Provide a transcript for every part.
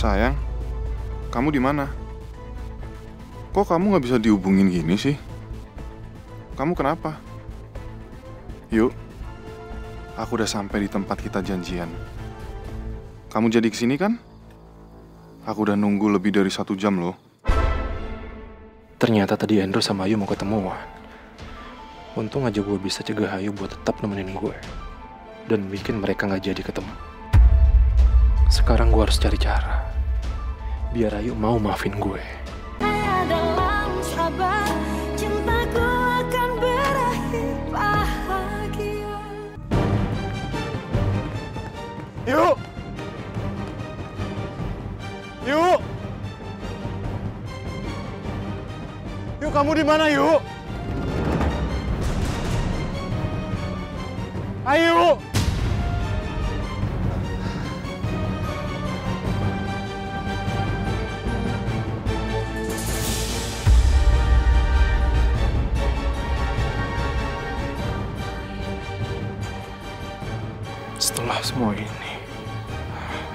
Sayang, kamu di mana? Kok kamu nggak bisa dihubungin gini sih? Kamu kenapa? Yuk, aku udah sampai di tempat kita janjian. Kamu jadi ke sini kan? Aku udah nunggu lebih dari satu jam loh. Ternyata tadi Andrew sama Ayu mau ketemuan. Untung aja gue bisa cegah Ayu buat tetap nemenin gue. Dan bikin mereka nggak jadi ketemu. Sekarang gue harus cari cara. Biar Ayu mau maafin gue. dalam sabar cintaku akan berakhir bahagia Yuk! Yuk! Yuk, kamu di mana, yuk? Ayo! Semua ini,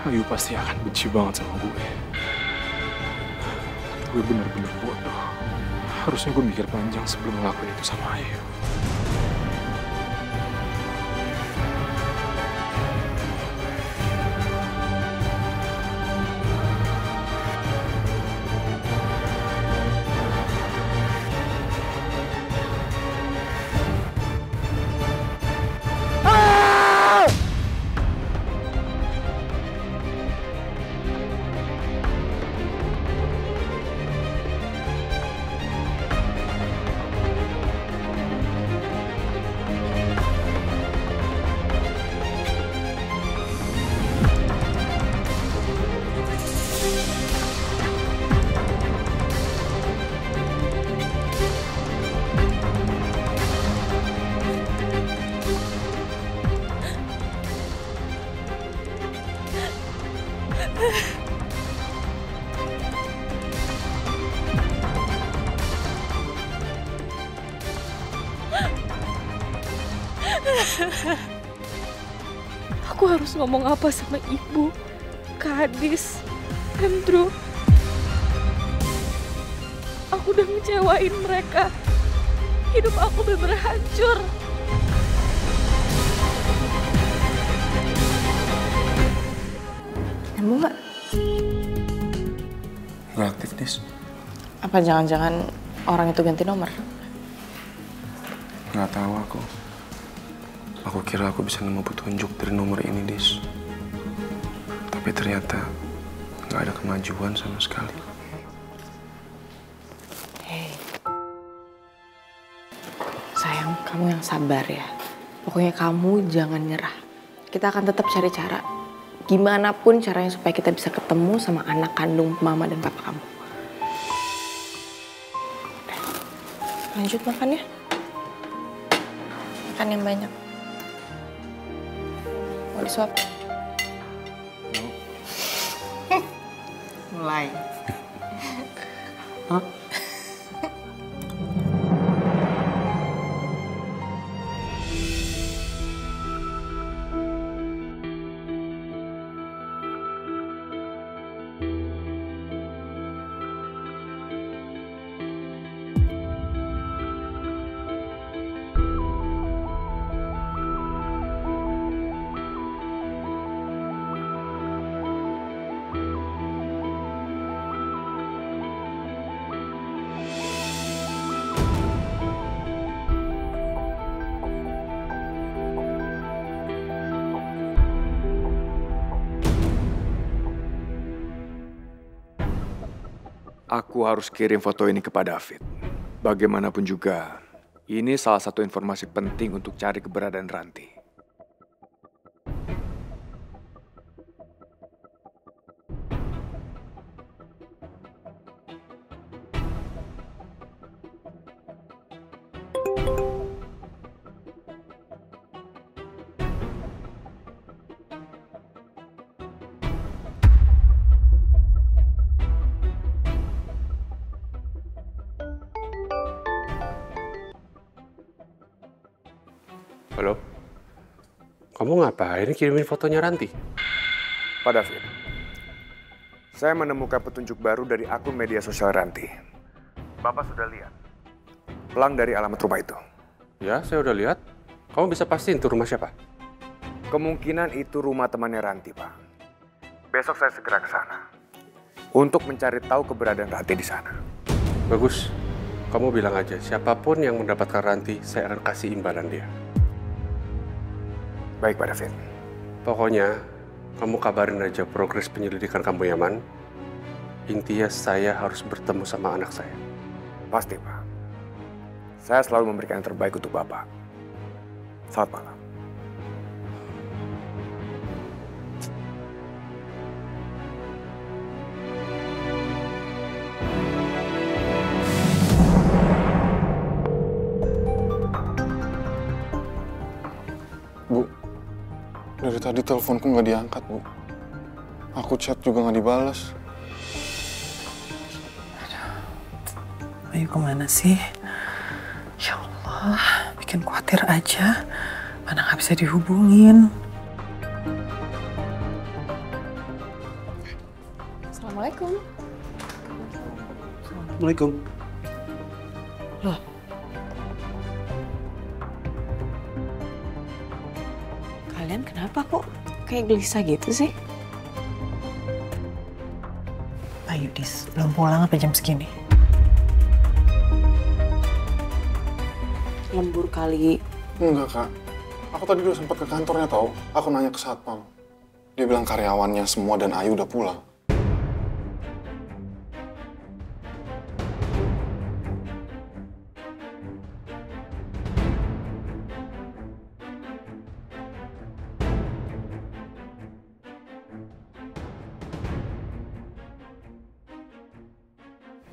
Ayu pasti akan benci banget sama gue. Gue bener-bener bodoh. Harusnya gue mikir panjang sebelum ngelakuin itu sama Ayu. Ngomong apa sama ibu, Kadis, Andrew. Aku udah ngecewain mereka. Hidup aku bener hancur. Nyambung nggak? Gak aktif, Dis. Apa jangan-jangan orang itu ganti nomor? Gak tahu aku. Aku kira aku bisa nemu petunjuk dari nomor ini, Dis. Tapi ternyata nggak ada kemajuan sama sekali. Hei. Sayang, kamu yang sabar ya. Pokoknya kamu jangan nyerah. Kita akan tetap cari cara. Gimana pun caranya supaya kita bisa ketemu sama anak kandung mama dan papa kamu. Lanjut makan ya. Makan yang banyak. Disuap? Mulai. Aku harus kirim foto ini kepada David. Bagaimanapun juga, ini salah satu informasi penting untuk cari keberadaan Ranti. Kamu ngapain kirimin fotonya Ranti? Pak David, Saya menemukan petunjuk baru dari akun media sosial Ranti. Bapak sudah lihat? Pelang dari alamat rumah itu. Ya, saya udah lihat. Kamu bisa pastiin itu rumah siapa? Kemungkinan itu rumah temannya Ranti, Pak. Besok saya segera ke sana. Untuk mencari tahu keberadaan Ranti di sana. Bagus. Kamu bilang aja, siapa pun yang mendapatkan Ranti, saya akan kasih imbalan dia. Baik, Pak David. Pokoknya, kamu kabarin aja progres penyelidikan kamu, Yaman. Intinya saya harus bertemu sama anak saya. Pasti, Pak. Saya selalu memberikan yang terbaik untuk Bapak. Selamat malam. Tadi teleponku nggak diangkat, Bu. Aku chat juga nggak dibalas. Ayo ke mana sih? Ya Allah, bikin khawatir aja. Mana nggak bisa dihubungin. Assalamualaikum. Assalamualaikum. Kalian kayak gelisah gitu sih? Ayo Dis, belum pulang apa jam segini? Lembur kali. Enggak, Kak. Aku tadi udah sempat ke kantornya tau. Aku nanya ke satpam. Dia bilang karyawannya semua dan Ayu udah pulang.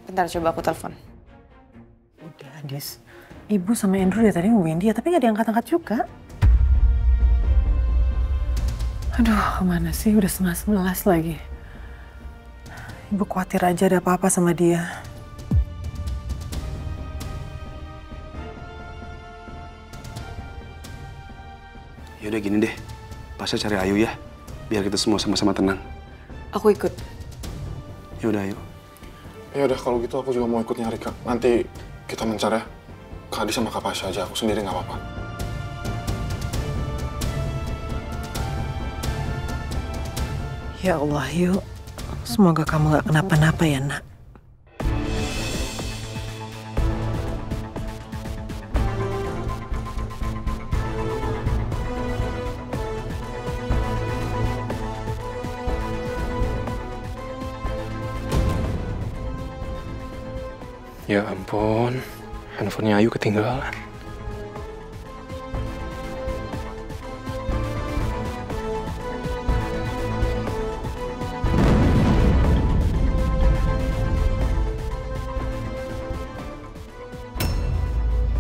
Bentar coba aku telepon. Udah Dis. Ibu sama Andrew dari tadi ngomongin dia, tapi nggak diangkat-angkat juga. Aduh, ke mana sih? Udah setengah sebelas lagi. Ibu khawatir aja ada apa-apa sama dia. Ya udah gini deh, pasnya cari Ayu ya, biar kita semua sama-sama tenang. Aku ikut. Ya udah ayo. Ya udah kalau gitu aku juga mau ikut nyari, Kak. Nanti kita mencari ya. Kak Adi sama Kak Pasha aja, aku sendiri nggak apa-apa. Ya Allah, yuk. Semoga kamu gak kenapa-napa ya, nak. Ya ampun, handphonenya Ayu ketinggalan.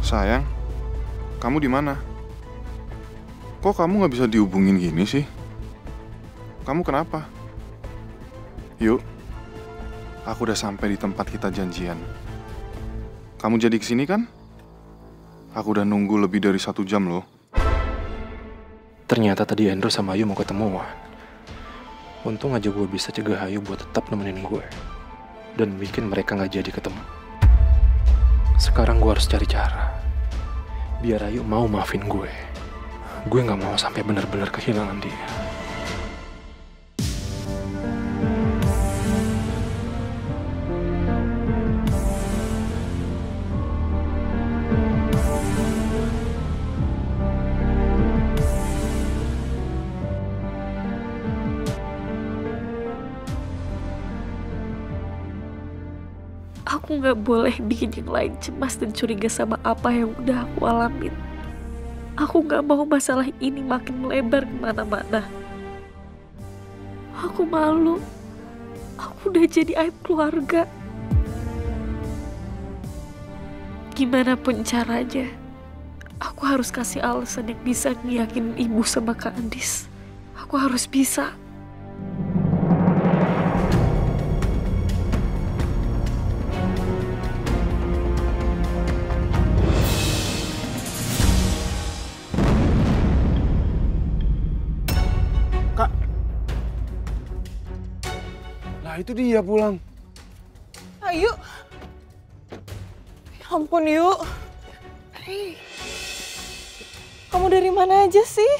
Sayang, kamu di mana? Kok kamu nggak bisa dihubungin gini sih? Kamu kenapa? Yuk, aku udah sampai di tempat kita janjian. Kamu jadi ke sini kan? Aku udah nunggu lebih dari satu jam loh. Ternyata tadi Andrew sama Ayu mau ketemuan. Untung aja gue bisa cegah Ayu buat tetap nemenin gue. Dan bikin mereka nggak jadi ketemu. Sekarang gue harus cari cara. Biar Ayu mau maafin gue. Gue nggak mau sampai benar-benar kehilangan dia. Aku nggak boleh bikin yang lain cemas dan curiga sama apa yang udah aku alamin. Aku nggak mau masalah ini makin melebar ke mana-mana. Aku malu. Aku udah jadi aib keluarga. Gimana pun caranya, aku harus kasih alasan yang bisa ngiyakinin ibu sama Kak Andis. Aku harus bisa. Lah itu dia pulang. Ayu. Ya ampun, yuk. Hei. Kamu dari mana aja sih?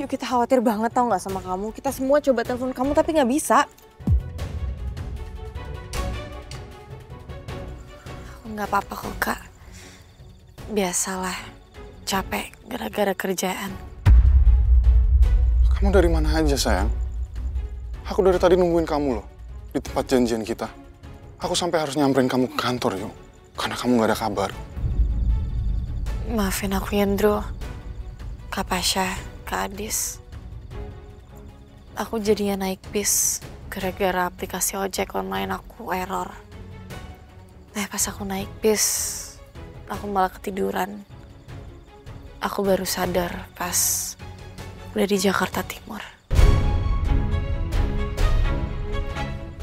Yuk kita khawatir banget tau gak sama kamu. Kita semua coba telepon kamu tapi gak bisa. Nggak apa-apa kok, Kak. Biasalah, capek gara-gara kerjaan. Kamu dari mana aja sayang? Aku dari tadi nungguin kamu loh. Di tempat janjian kita. Aku sampai harus nyamperin kamu ke kantor yuk. Karena kamu gak ada kabar. Maafin aku, Yandro. Kak Pasha, Kak Adis. Aku jadinya naik bis gara-gara aplikasi ojek online aku error. Eh, pas aku naik bis, aku malah ketiduran. Aku baru sadar pas udah di Jakarta Timur.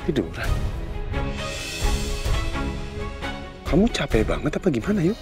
Tiduran. Kamu capek banget apa gimana yuk?